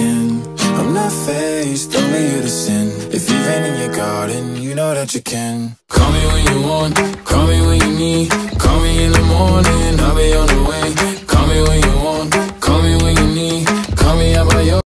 I'm not faced, only you to sin. If you've in your garden, you know that you can. Call me when you want, call me when you need Call me in the morning.